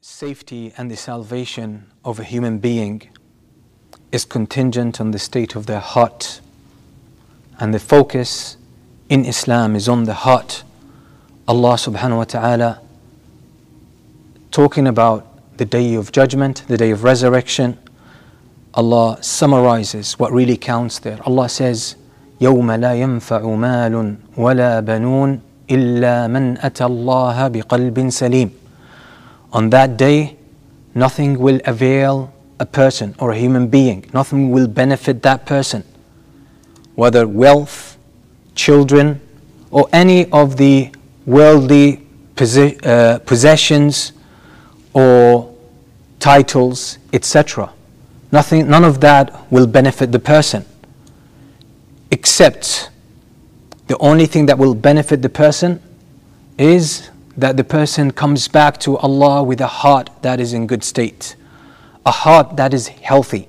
safety and the salvation of a human being is contingent on the state of their heart. And the focus in Islam is on the heart. Allah subhanahu wa ta'ala talking about the day of judgment, the day of resurrection. Allah summarizes what really counts there. Allah says, يوم لا ينفع مال ولا بنون إلا من أتى الله بقلب سليم on that day, nothing will avail a person or a human being, nothing will benefit that person, whether wealth, children, or any of the worldly uh, possessions or titles, etc. Nothing, none of that will benefit the person, except the only thing that will benefit the person is that the person comes back to Allah with a heart that is in good state, a heart that is healthy.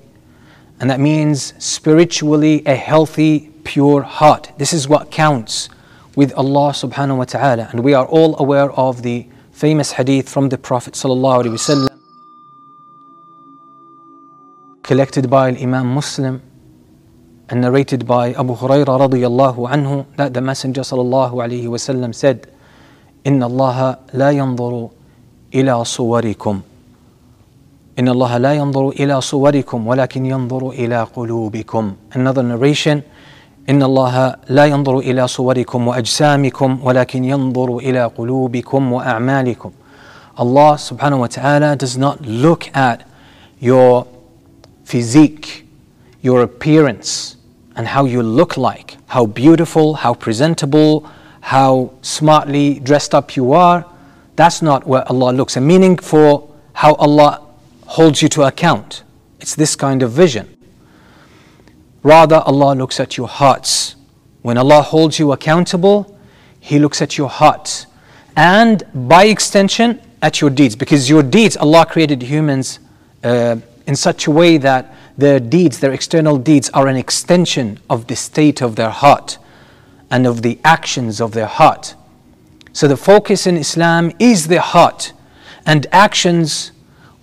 And that means spiritually a healthy, pure heart. This is what counts with Allah subhanahu wa ta'ala. And we are all aware of the famous hadith from the Prophet sallallahu alaihi wasallam collected by Imam Muslim and narrated by Abu Hurairah radiyallahu anhu that the Messenger sallallahu alaihi wasallam said إن الله لا ينظر إلى صوركم إن الله لا ينظر إلى صوركم ولكن ينظر إلى قلوبكم Another narration إن الله لا ينظر إلى صوركم وأجسامكم ولكن ينظر إلى قلوبكم وأعمالكم Allah subhanahu wa ta'ala does not look at your physique, your appearance, and how you look like, how beautiful, how presentable, how smartly dressed up you are. That's not where Allah looks. A meaning for how Allah holds you to account. It's this kind of vision. Rather, Allah looks at your hearts. When Allah holds you accountable, He looks at your hearts. And by extension, at your deeds. Because your deeds, Allah created humans uh, in such a way that their deeds, their external deeds, are an extension of the state of their heart and of the actions of their heart. So the focus in Islam is the heart and actions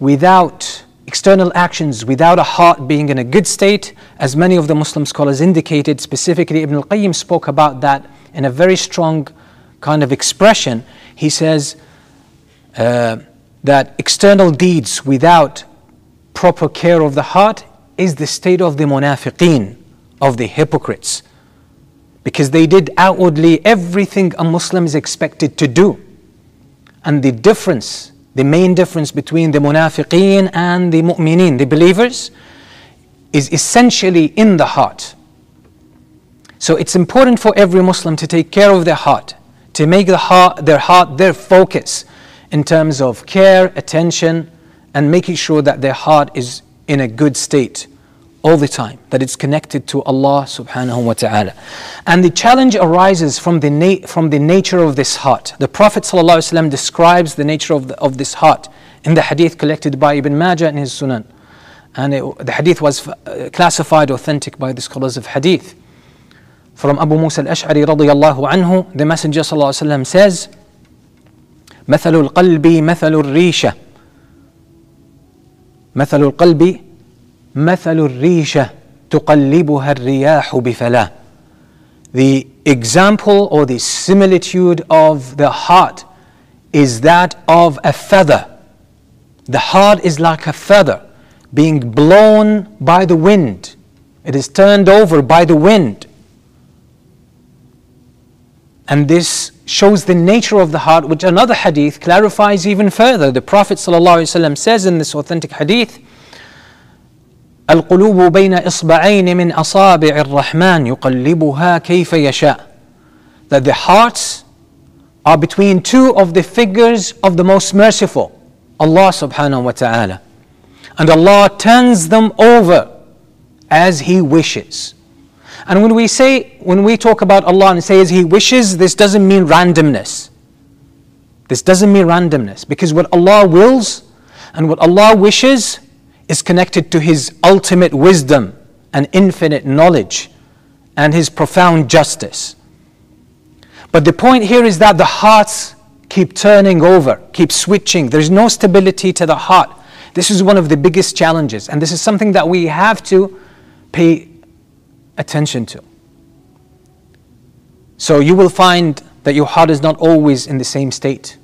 without external actions without a heart being in a good state as many of the Muslim scholars indicated specifically Ibn al-Qayyim spoke about that in a very strong kind of expression he says uh, that external deeds without proper care of the heart is the state of the munafiqeen of the hypocrites because they did outwardly everything a Muslim is expected to do. And the difference, the main difference between the munafiqeen and the mu'mineen, the believers, is essentially in the heart. So it's important for every Muslim to take care of their heart, to make the heart, their heart their focus in terms of care, attention, and making sure that their heart is in a good state all the time, that it's connected to Allah subhanahu wa ta'ala. And the challenge arises from the, na- from the nature of this heart. The Prophet ﷺ describes the nature of, the, of this heart in the hadith collected by Ibn Majah in his Sunan. And it, the hadith was uh, classified authentic by the scholars of hadith. From Abu Musa al-Ash'ari radiyallahu anhu, the Messenger ﷺ says, مثل القلب مثل الريشة مثل القلب مثل الريشة تقلبها الرياح بفلاه The example or the similitude of the heart is that of a feather. The heart is like a feather being blown by the wind. It is turned over by the wind. And this shows the nature of the heart, which another hadith clarifies even further. The Prophet ﷺ says in this authentic hadith, القلوب بين إصبعين من أصابع الرحمن يقلبها كيف يشاء that the hearts are between two of the fingers of the most merciful Allah subhanahu wa ta'ala and Allah turns them over as He wishes and when we say when we talk about Allah and say as He wishes this doesn't mean randomness this doesn't mean randomness because what Allah wills and what Allah wishes is connected to His ultimate wisdom and infinite knowledge and His profound justice. But the point here is that the hearts keep turning over, keep switching. There's no stability to the heart. This is one of the biggest challenges, and this is something that we have to pay attention to. So you will find that your heart is not always in the same state.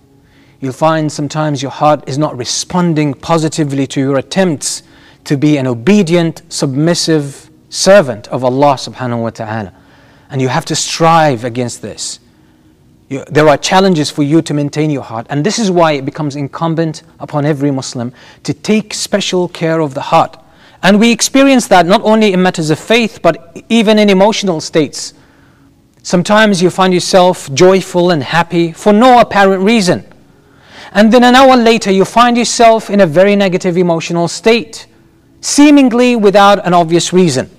You'll find sometimes your heart is not responding positively to your attempts to be an obedient, submissive servant of Allah subhanahu wa ta'ala. And you have to strive against this. You, there are challenges for you to maintain your heart. And this is why it becomes incumbent upon every Muslim to take special care of the heart. And we experience that not only in matters of faith, but even in emotional states. Sometimes you find yourself joyful and happy for no apparent reason. And then an hour later, you find yourself in a very negative emotional state, seemingly without an obvious reason.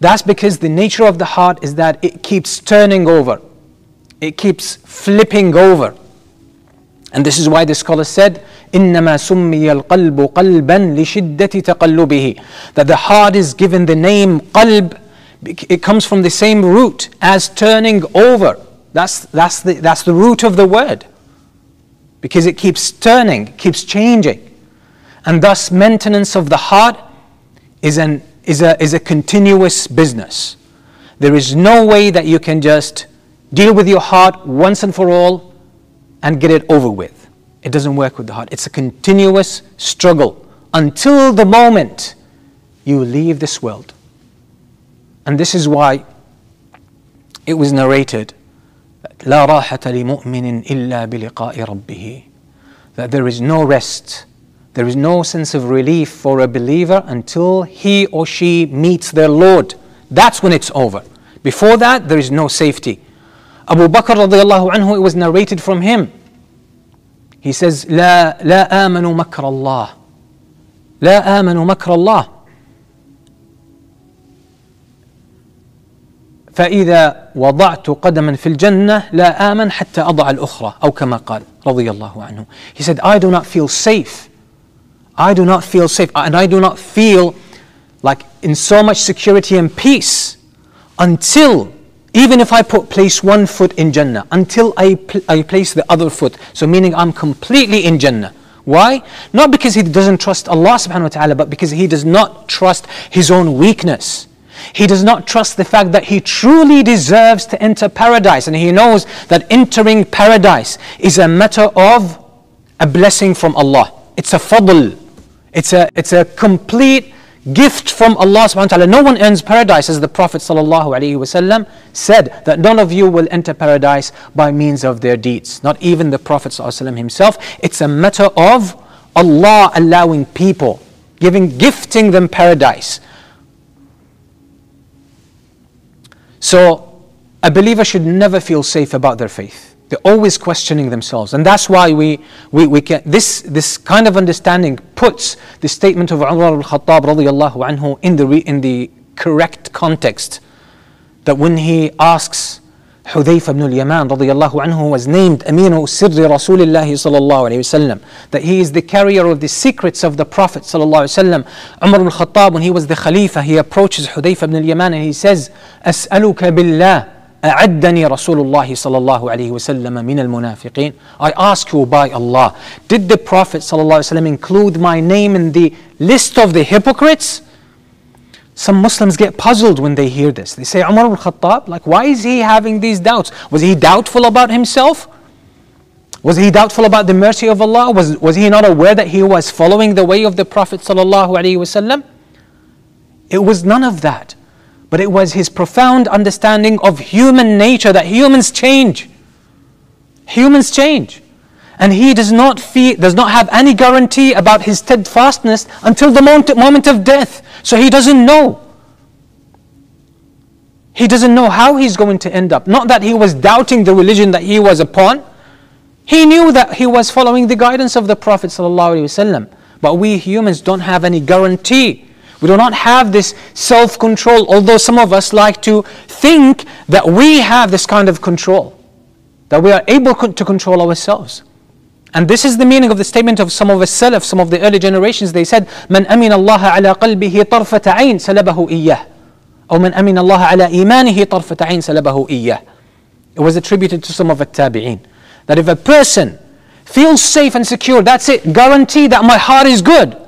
That's because the nature of the heart is that it keeps turning over, it keeps flipping over. And this is why the scholar said, إنما سمي القلب قلبا لشدة تقلبه that the heart is given the name qalb it comes from the same root as turning over that's, that's, the, that's the root of the word because it keeps turning keeps changing and thus maintenance of the heart is, an, is, a, is a continuous business there is no way that you can just deal with your heart once and for all and get it over with it doesn't work with the heart. It's a continuous struggle until the moment you leave this world. And this is why it was narrated لا راحة لمؤمن إلا بلقاء ربه that there is no rest there is no sense of relief for a believer until he or she meets their Lord that's when it's over before that there is no safety Abu Bakr radiallahu anhu it was narrated from him he says, لا لا آمنوا مكر الله لا آمنوا مكر الله فإذا وضعت قدما في الجنة لا آمن حتى أضع الأخرى أو كما قال رضي الله عنه He said, I do not feel safe. I do not feel safe and I do not feel like in so much security and peace until even if I put place one foot in Jannah until I, pl- I place the other foot, so meaning I'm completely in Jannah. Why? Not because he doesn't trust Allah subhanahu wa ta'ala, but because he does not trust his own weakness. He does not trust the fact that he truly deserves to enter paradise. And he knows that entering paradise is a matter of a blessing from Allah. It's a fadl. It's a, it's a complete gift from Allah subhanahu wa ta'ala. No one earns paradise, as the Prophet wasallam said that none of you will enter paradise by means of their deeds. Not even the Prophet sallallahu himself. It's a matter of Allah allowing people, giving, gifting them paradise. So a believer should never feel safe about their faith. They're always questioning themselves. And that's why we, we, we can, this, this kind of understanding puts the statement of Umar al-Khattab in the, in the correct context. That when he asks Hudayfa ibn al-Yaman radiallahu anhu was named Aminu Sirri Rasulullah sallallahu alayhi wasallam that he is the carrier of the secrets of the Prophet sallallahu alayhi wasallam. Umar al-Khattab when he was the Khalifa he approaches Hudayfa ibn al-Yaman and he says As'aluka billah أعدني رسول الله صلى الله عليه وسلم من المنافقين I ask you by Allah did the Prophet صلى الله عليه وسلم include my name in the list of the hypocrites some Muslims get puzzled when they hear this. They say, Umar al Khattab, like, why is he having these doubts? Was he doubtful about himself? Was he doubtful about the mercy of Allah? Was, was he not aware that he was following the way of the Prophet? It was none of that. But it was his profound understanding of human nature that humans change. Humans change. And he does not feel, does not have any guarantee about his steadfastness until the moment of death. So he doesn't know. He doesn't know how he's going to end up. Not that he was doubting the religion that he was upon. He knew that he was following the guidance of the Prophet. But we humans don't have any guarantee we do not have this self control, although some of us like to think that we have this kind of control, that we are able to control ourselves. And this is the meaning of the statement of some of the Salaf, some of the early generations. They said, من أمن الله على قلبه طرفة عين سلبه إياه. أو من أمن الله على إيمانه طرفة عين سلبه إياه. It was attributed to some of the tabi'een. that if a person feels safe and secure, that's it, guarantee that my heart is good.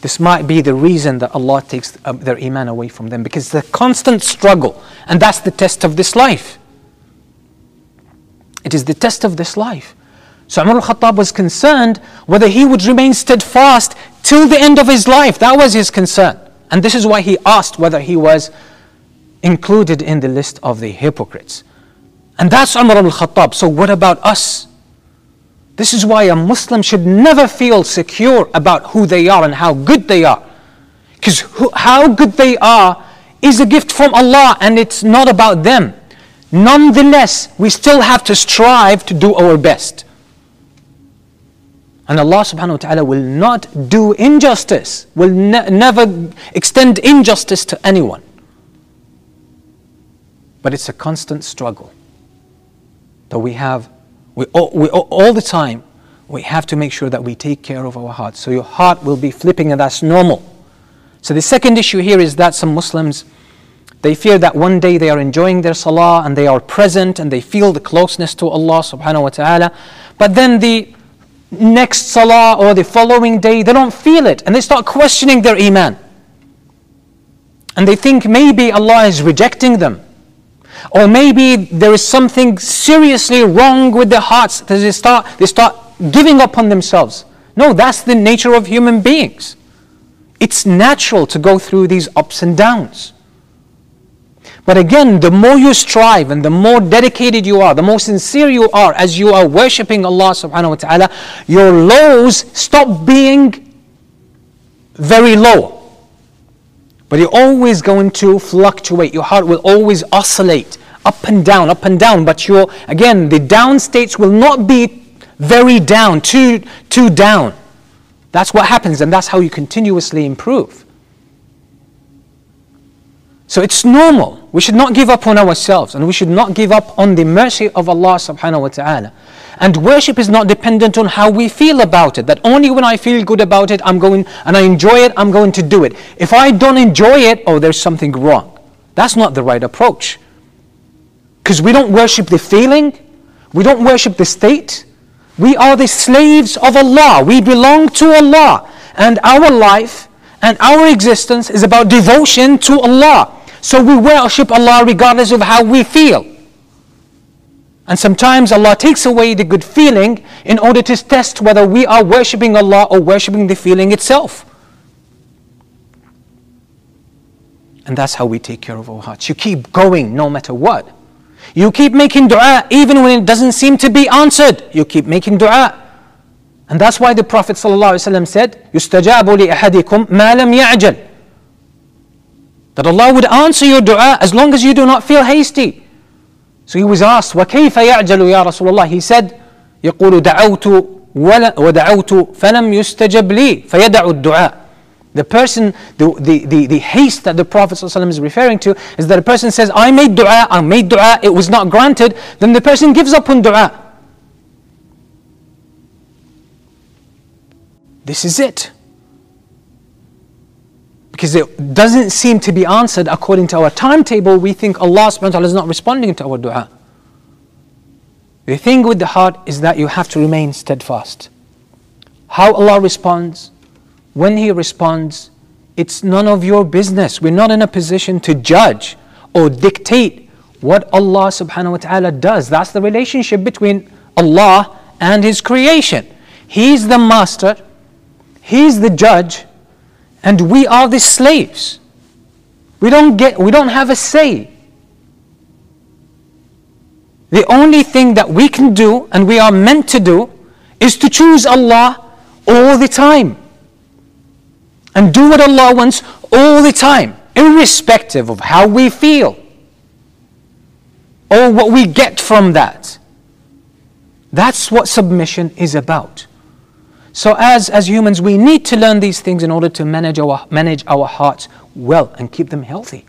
This might be the reason that Allah takes uh, their iman away from them because it's a constant struggle, and that's the test of this life. It is the test of this life. So Umar al-Khattab was concerned whether he would remain steadfast till the end of his life. That was his concern. And this is why he asked whether he was included in the list of the hypocrites. And that's Umar al-Khattab. So what about us? This is why a Muslim should never feel secure about who they are and how good they are. Because how good they are is a gift from Allah and it's not about them. Nonetheless, we still have to strive to do our best. And Allah subhanahu wa ta'ala will not do injustice, will ne- never extend injustice to anyone. But it's a constant struggle that we have, we, all, we, all the time, we have to make sure that we take care of our heart. So your heart will be flipping, and that's normal. So the second issue here is that some Muslims they fear that one day they are enjoying their salah and they are present and they feel the closeness to Allah subhanahu wa ta'ala. But then the next salah or the following day, they don't feel it and they start questioning their iman. And they think maybe Allah is rejecting them. Or maybe there is something seriously wrong with their hearts. They start, they start giving up on themselves. No, that's the nature of human beings. It's natural to go through these ups and downs. But again, the more you strive and the more dedicated you are, the more sincere you are as you are worshipping Allah subhanahu wa ta'ala, your lows stop being very low. But you're always going to fluctuate. Your heart will always oscillate up and down, up and down. But your again, the down states will not be very down, too, too down. That's what happens, and that's how you continuously improve. So it's normal. We should not give up on ourselves and we should not give up on the mercy of Allah subhanahu wa ta'ala. And worship is not dependent on how we feel about it. That only when I feel good about it, I'm going and I enjoy it, I'm going to do it. If I don't enjoy it, oh, there's something wrong. That's not the right approach. Because we don't worship the feeling, we don't worship the state. We are the slaves of Allah. We belong to Allah. And our life and our existence is about devotion to Allah. So we worship Allah regardless of how we feel. And sometimes Allah takes away the good feeling in order to test whether we are worshipping Allah or worshipping the feeling itself. And that's how we take care of our hearts. You keep going no matter what. You keep making dua even when it doesn't seem to be answered. You keep making dua. And that's why the Prophet ﷺ said, يُسْتَجَابُ لِأَحَدِكُمْ مَا لَمْ يَعْجَلْ that Allah would answer your dua as long as you do not feel hasty. So he was asked, وَكَيْفَ يَعْجَلُ يَا رَسُولَ اللَّهِ He said, يقول دعوت ودعوت فلم يستجب لي فيدع الدعاء the person, the, the, the, the, haste that the Prophet ﷺ is referring to is that a person says, I made dua, I made dua, it was not granted, then the person gives up on dua. This is it because it doesn't seem to be answered according to our timetable, we think Allah subhanahu wa ta'ala is not responding to our dua. The thing with the heart is that you have to remain steadfast. How Allah responds, when He responds, it's none of your business. We're not in a position to judge or dictate what Allah subhanahu wa ta'ala does. That's the relationship between Allah and His creation. He's the master, He's the judge, and we are the slaves. We don't get we don't have a say. The only thing that we can do and we are meant to do is to choose Allah all the time. And do what Allah wants all the time, irrespective of how we feel or what we get from that. That's what submission is about. So as, as humans, we need to learn these things in order to manage our, manage our hearts well and keep them healthy.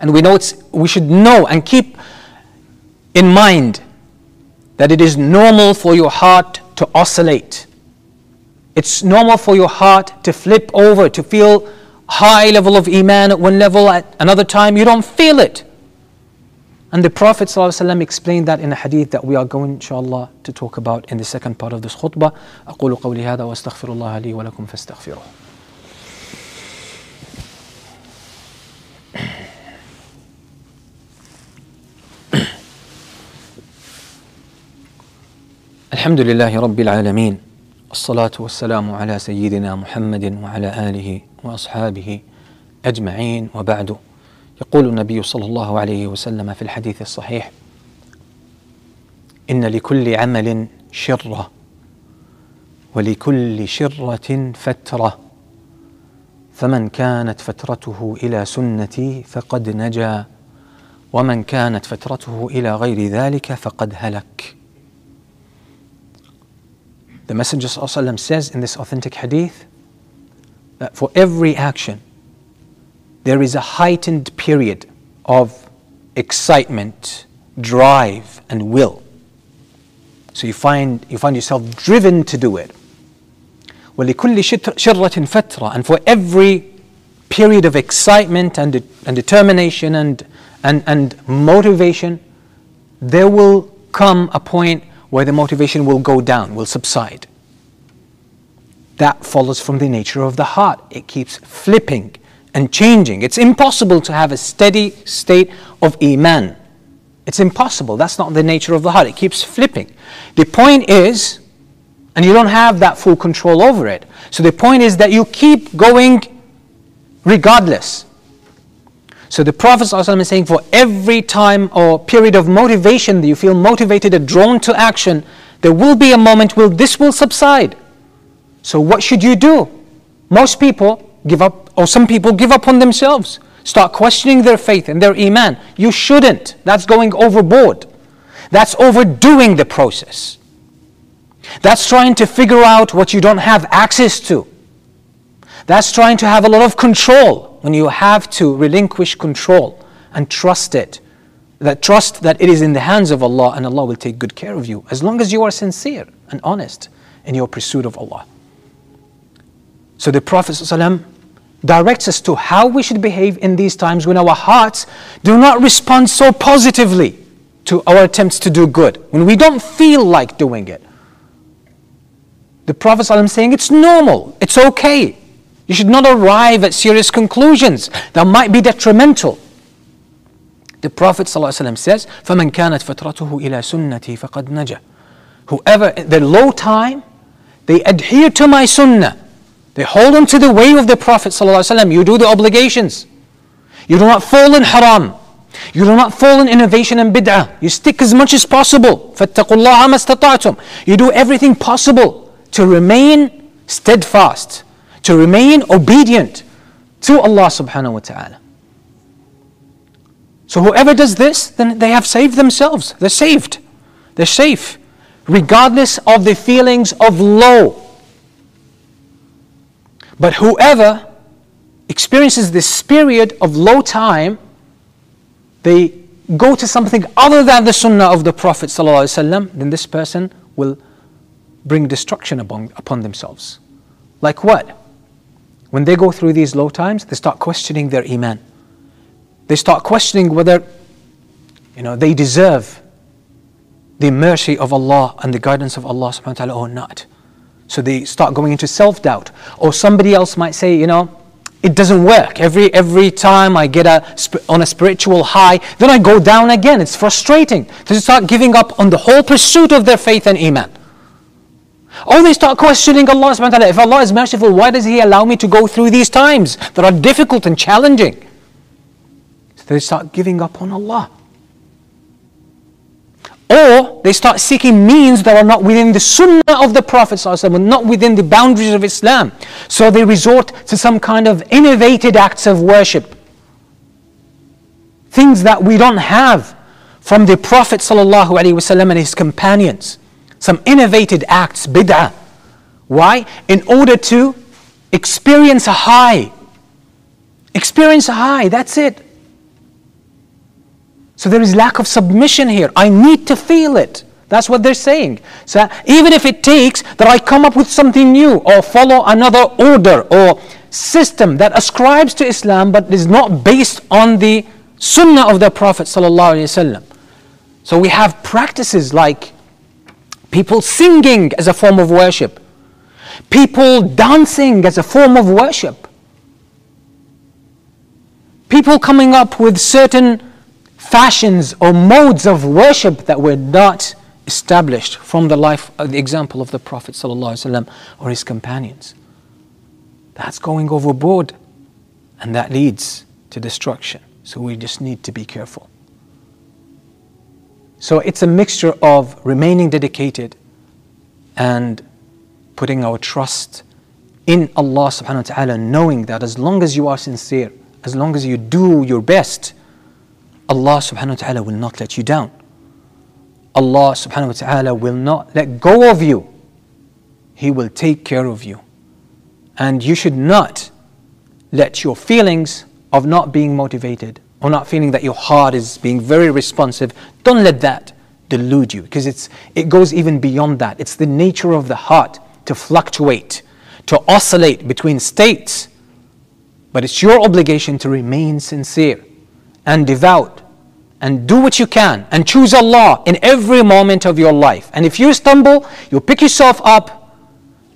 And we know it's, we should know and keep in mind that it is normal for your heart to oscillate. It's normal for your heart to flip over, to feel high level of iman at one level, at another time you don't feel it. And the Prophet ﷺ explained that in a hadith that we are going, inshallah, to talk about in the second part of this khutbah. أقول قولي هذا وأستغفر الله لي ولكم فاستغفروه. الحمد لله رب العالمين الصلاة والسلام على سيدنا محمد وعلى آله وأصحابه أجمعين وبعد يقول النبي صلى الله عليه وسلم في الحديث الصحيح إن لكل عمل شرة ولكل شرة فترة. فمن كانت فترته إلى سنتي فقد نجا ومن كانت فترته إلى غير ذلك فقد هلك. The Messenger says in this authentic hadith that for every action there is a heightened period of excitement, drive, and will. So you find, you find yourself driven to do it. وَلِكُلِّ شِرَّةٍ فَتْرَةٍ And for every period of excitement and, and determination and, and, and motivation, there will come a point where the motivation will go down, will subside. That follows from the nature of the heart. It keeps flipping and changing. It's impossible to have a steady state of Iman. It's impossible. That's not the nature of the heart. It keeps flipping. The point is, and you don't have that full control over it. So the point is that you keep going regardless. So the Prophet is saying for every time or period of motivation that you feel motivated and drawn to action, there will be a moment where this will subside. So what should you do? Most people give up, or some people give up on themselves, start questioning their faith and their iman. You shouldn't. That's going overboard. That's overdoing the process. That's trying to figure out what you don't have access to. That's trying to have a lot of control when you have to relinquish control and trust it. That trust that it is in the hands of Allah and Allah will take good care of you as long as you are sincere and honest in your pursuit of Allah. So the Prophet directs us to how we should behave in these times when our hearts do not respond so positively to our attempts to do good, when we don't feel like doing it. The Prophet ﷺ saying it's normal, it's okay. You should not arrive at serious conclusions that might be detrimental. The Prophet ﷺ says, فَمَنْ كَانَتْ فَتْرَتُهُ إِلَى سُنَّتِي فَقَدْ نَجَى Whoever, the low time, they adhere to my sunnah, they hold on to the way of the Prophet ﷺ. You do the obligations. You do not fall in haram. You do not fall in innovation and bid'ah. You stick as much as possible. You do everything possible to remain steadfast, to remain obedient to Allah subhanahu wa ta'ala. So whoever does this, then they have saved themselves. They're saved. They're safe. Regardless of the feelings of low but whoever experiences this period of low time, they go to something other than the sunnah of the Prophet ﷺ, then this person will bring destruction upon, upon themselves. Like what? When they go through these low times, they start questioning their iman. They start questioning whether you know, they deserve the mercy of Allah and the guidance of Allah subhanahu wa ta'ala or not. So they start going into self doubt. Or somebody else might say, you know, it doesn't work. Every, every time I get a, on a spiritual high, then I go down again. It's frustrating. They start giving up on the whole pursuit of their faith and iman. Or they start questioning Allah subhanahu wa ta'ala. If Allah is merciful, why does He allow me to go through these times that are difficult and challenging? So they start giving up on Allah. Or they start seeking means that are not within the sunnah of the Prophet not within the boundaries of Islam. So they resort to some kind of innovated acts of worship. Things that we don't have from the Prophet ﷺ and his companions. Some innovated acts, bid'ah. Why? In order to experience a high. Experience a high, that's it. So there is lack of submission here. I need to feel it. That's what they're saying. So even if it takes that I come up with something new or follow another order or system that ascribes to Islam but is not based on the sunnah of the Prophet sallallahu. So we have practices like people singing as a form of worship, people dancing as a form of worship, people coming up with certain fashions or modes of worship that were not established from the life, uh, the example of the Prophet ﷺ or his companions. That's going overboard and that leads to destruction. So we just need to be careful. So it's a mixture of remaining dedicated and putting our trust in Allah subhanahu wa ta'ala, knowing that as long as you are sincere, as long as you do your best, Allah subhanahu wa ta'ala will not let you down. Allah subhanahu wa ta'ala will not let go of you. He will take care of you. And you should not let your feelings of not being motivated or not feeling that your heart is being very responsive, don't let that delude you because it's, it goes even beyond that. It's the nature of the heart to fluctuate, to oscillate between states. But it's your obligation to remain sincere and devout and do what you can and choose Allah in every moment of your life. And if you stumble, you pick yourself up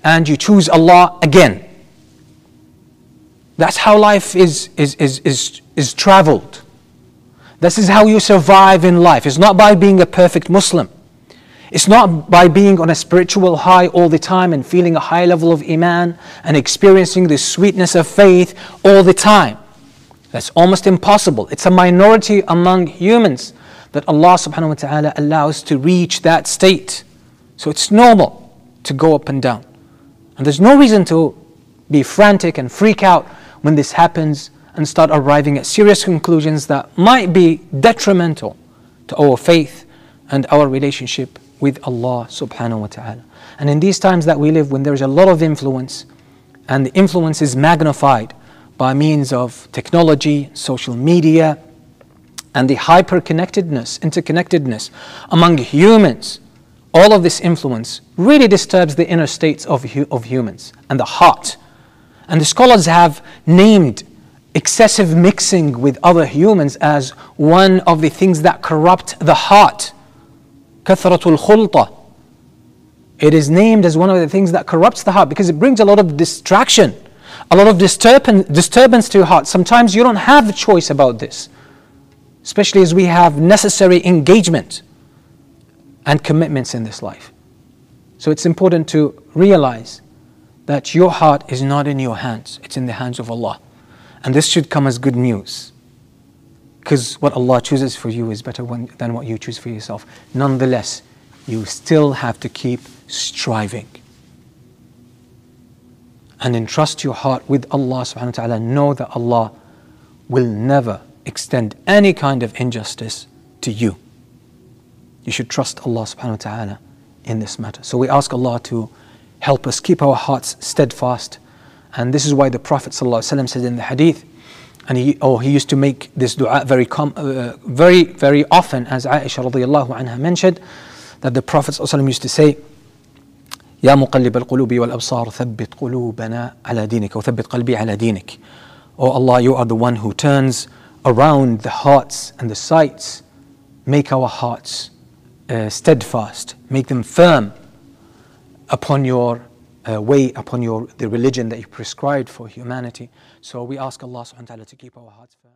and you choose Allah again. That's how life is, is, is, is, is traveled. This is how you survive in life. It's not by being a perfect Muslim. It's not by being on a spiritual high all the time and feeling a high level of Iman and experiencing the sweetness of faith all the time. That's almost impossible. It's a minority among humans that Allah subhanahu wa ta'ala allows to reach that state. So it's normal to go up and down. And there's no reason to be frantic and freak out when this happens and start arriving at serious conclusions that might be detrimental to our faith and our relationship with Allah subhanahu wa ta'ala. And in these times that we live, when there's a lot of influence, and the influence is magnified by means of technology, social media, and the hyper-connectedness, interconnectedness among humans, all of this influence really disturbs the inner states of, of humans and the heart. And the scholars have named excessive mixing with other humans as one of the things that corrupt the heart. كثرة الخلطة. It is named as one of the things that corrupts the heart because it brings a lot of distraction a lot of disturbance, disturbance to your heart. Sometimes you don't have a choice about this, especially as we have necessary engagement and commitments in this life. So it's important to realize that your heart is not in your hands, it's in the hands of Allah. And this should come as good news. Because what Allah chooses for you is better than what you choose for yourself. Nonetheless, you still have to keep striving and entrust your heart with Allah subhanahu wa ta'ala, know that Allah will never extend any kind of injustice to you. You should trust Allah subhanahu wa ta'ala in this matter. So we ask Allah to help us keep our hearts steadfast. And this is why the Prophet said in the hadith, and he, oh, he used to make this dua very, com, uh, very, very often, as Aisha radiallahu anha mentioned, that the Prophet used to say, يا مقلب القلوب والأبصار ثبت قلوبنا على دينك وثبت قلبي على دينك Oh Allah, you are the one who turns around the hearts and the sights. Make our hearts uh, steadfast, make them firm upon your uh, way, upon your the religion that you prescribed for humanity. So we ask Allah subhanahu wa ta'ala to keep our hearts firm.